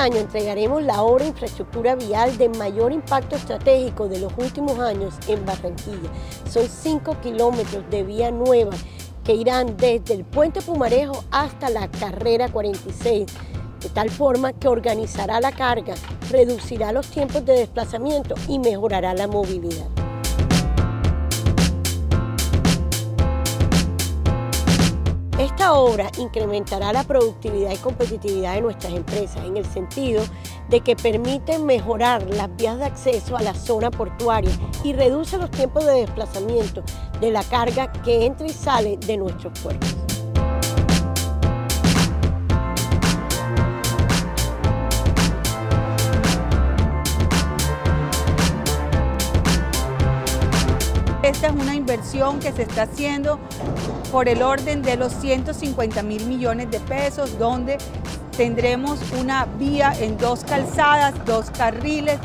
año entregaremos la obra de infraestructura vial de mayor impacto estratégico de los últimos años en Barranquilla. Son 5 kilómetros de vía nueva que irán desde el puente Pumarejo hasta la carrera 46, de tal forma que organizará la carga, reducirá los tiempos de desplazamiento y mejorará la movilidad. Esta obra incrementará la productividad y competitividad de nuestras empresas en el sentido de que permite mejorar las vías de acceso a la zona portuaria y reduce los tiempos de desplazamiento de la carga que entra y sale de nuestros puertos. Esta es una inversión que se está haciendo por el orden de los 150 mil millones de pesos, donde tendremos una vía en dos calzadas, dos carriles,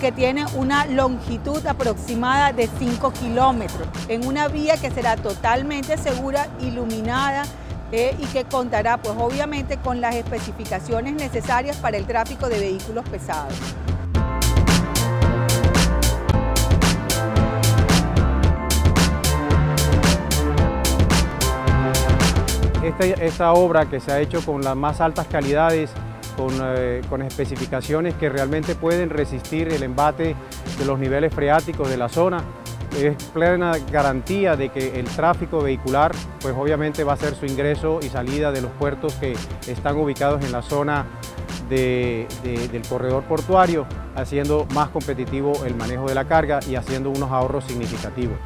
que tiene una longitud aproximada de 5 kilómetros, en una vía que será totalmente segura, iluminada, eh, y que contará pues obviamente con las especificaciones necesarias para el tráfico de vehículos pesados. Esta, obra que se ha hecho con las más altas calidades, eh, con, especificaciones que realmente pueden resistir el embate de los niveles freáticos de la zona, es plena garantía de que el tráfico vehicular, pues obviamente va a ser su ingreso y salida de los puertos que están ubicados en la zona del corredor portuario, haciendo más competitivo el manejo de la carga y haciendo unos ahorros significativos.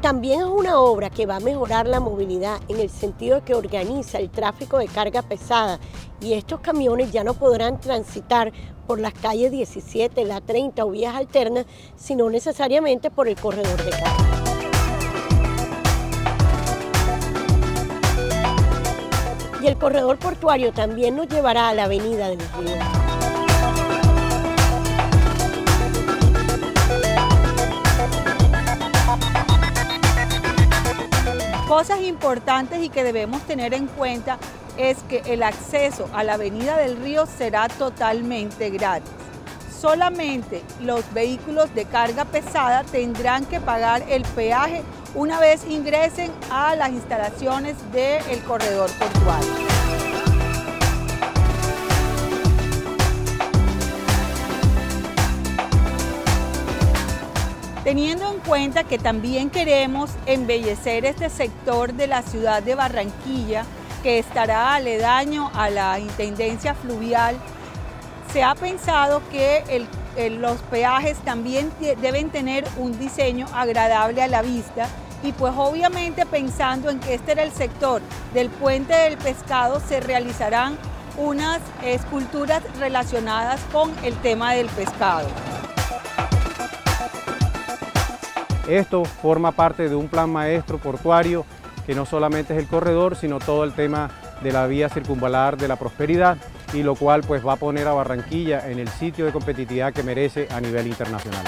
También es una obra que va a mejorar la movilidad en el sentido de que organiza el tráfico de carga pesada y estos camiones ya no podrán transitar por las calles 17, la 30 o vías alternas, sino necesariamente por el corredor de carga. Y el corredor portuario también nos llevará a la avenida de los ríos. Cosas importantes y que debemos tener en cuenta es que el acceso a la Avenida del Río será totalmente gratis. Solamente los vehículos de carga pesada tendrán que pagar el peaje una vez ingresen a las instalaciones del corredor portuario. Teniendo en cuenta que también queremos embellecer este sector de la ciudad de Barranquilla, que estará aledaño a la Intendencia Fluvial, se ha pensado que los peajes también deben tener un diseño agradable a la vista y pues obviamente pensando en que este era el sector del puente del pescado se realizarán unas esculturas relacionadas con el tema del pescado. Esto forma parte de un plan maestro portuario que no solamente es el corredor, sino todo el tema de la vía circunvalar de la prosperidad y lo cual pues va a poner a Barranquilla en el sitio de competitividad que merece a nivel internacional.